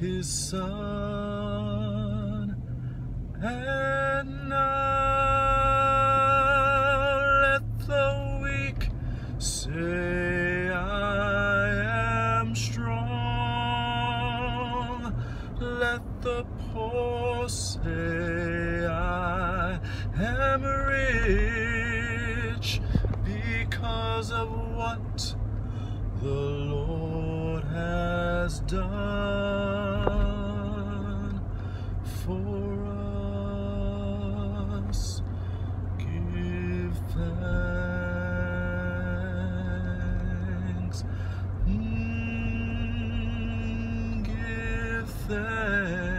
His Son. And now let the weak say, I am strong. Let the poor say, I am rich because of what the Lord has done for us. Give thanks. Mm, give thanks.